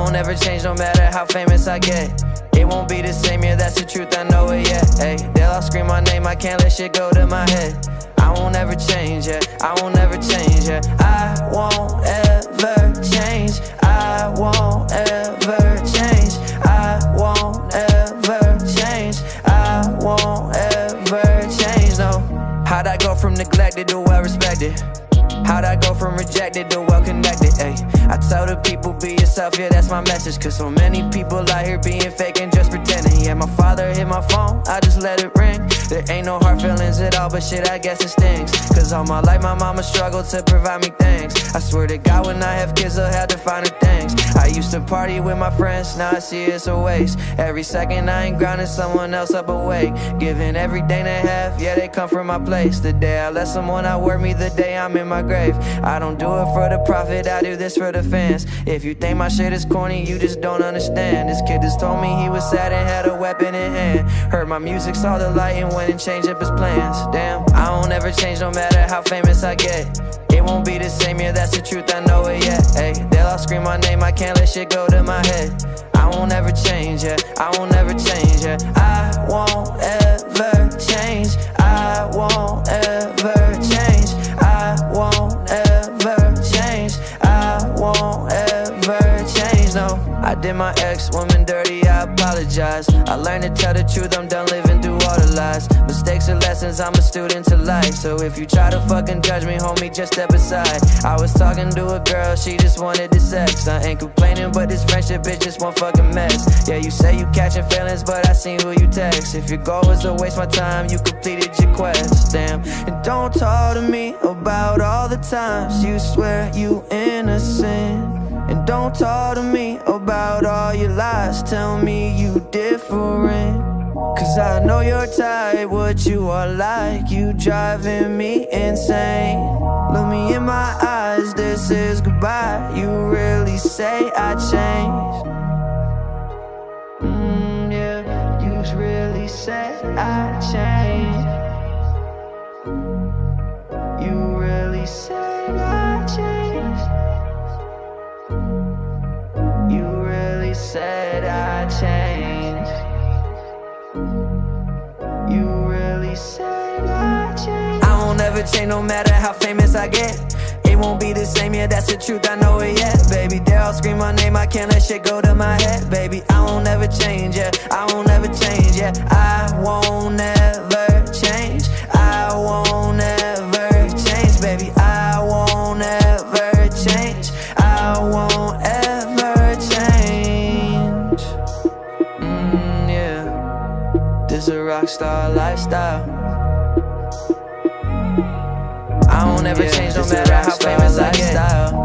won't ever change no matter how famous I get. It won't be the same, yeah, that's the truth, I know it, yeah. Hey, they'll all scream my name, I can't let shit go to my head. I won't ever change, yeah. I won't ever change, yeah. I won't ever change. I won't ever change. I won't ever change. I won't ever change, no. How'd I go from neglected to well respected? How'd I go from rejected to well connected? Ay, I tell the people be yourself, yeah, that's my message. Cause so many people out here being fake and just pretending. Yeah, my father hit my phone, I just let it ring. There ain't no hard feelings at all, but shit, I guess it stings. Cause all my life, my mama struggled to provide me things. I swear to God, when I have kids, I'll have to find the things. I used to party with my friends, now I see it's a waste. Every second I ain't grinding someone else up awake. Giving everything they have, yeah, they come from my place. The day I let someone outwork me, the day I'm in my grave. I don't do it for the profit, I do this for the fans. If you think my shit is corny, you just don't understand. This kid just told me he was sad and had a weapon in hand. Heard my music, saw the light, and went and changed up his plans. Damn, I don't ever change no matter how famous I get. It won't be the same, yeah, that's the truth, I know it, yeah. Hey, they'll all scream my name, I can't let shit go to my head. I won't ever change, yeah. I won't ever change, yeah. I won't ever change. I did my ex woman dirty, I apologize. I learned to tell the truth, I'm done living through all the lies. Mistakes are lessons, I'm a student to life. So if you try to fucking judge me, homie, just step aside. I was talking to a girl, she just wanted the sex. I ain't complaining, but this friendship is just one fucking mess. Yeah, you say you catching feelings, but I seen who you text. If your goal was to waste my time, you completed your quest. Damn, and don't talk to me about all the times you swear you innocent. And don't talk to me about all your lies. Tell me you different. Cause I know your type, what you are like. You driving me insane. Look me in my eyes, this is goodbye. You really say I changed. Mm, yeah, you really say I changed. You really say I change no matter how famous I get. It won't be the same, yeah, that's the truth, I know it, yeah. Baby, they'll all scream my name, I can't let shit go to my head. Baby, I won't ever change, yeah. I won't ever change, yeah. I won't ever change. I won't ever change, baby. I won't ever change. I won't ever change. Mm, yeah. This a rock star lifestyle. I won't ever Yeah, change no matter how famous I get.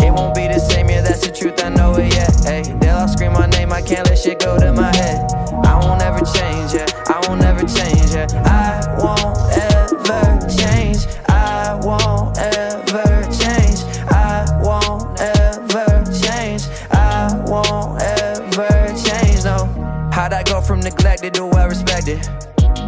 It won't be the same, yeah, that's the truth, I know it, yeah. Hey, they'll all scream my name, I can't let shit go to my head. I won't ever change, yeah. I won't ever change, yeah. I won't ever change. I won't ever change. I won't ever change. I won't ever change, no. How'd I go from neglected to well respected?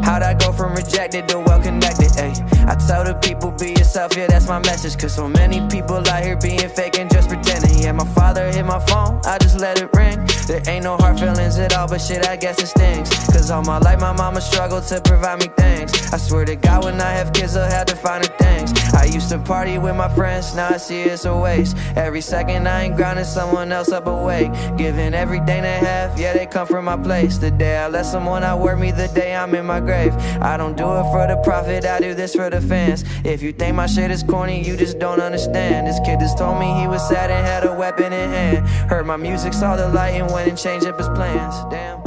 How'd I go from rejected to well connected? Ay, I tell the people be yourself, yeah, that's my message. Cause so many people out here being fake and just pretending. Yeah, my father hit my phone, I just let it ring. There ain't no hard feelings at all, but shit, I guess it stings. Cause all my life, my mama struggled to provide me things. I swear to God, when I have kids, I'll have to find the things. I used to party with my friends, now I see it's a waste. Every second I ain't grinding someone else up awake. Giving everything they have, yeah, they come from my place. The day I let someone outwork me, the day I'm in my grave. I don't do it for the profit, I do this for the fans. If you think my shit is corny, you just don't understand. This kid just told me he was sad and had a weapon in hand. Heard my music, saw the light, and and changed up his plans. Damn.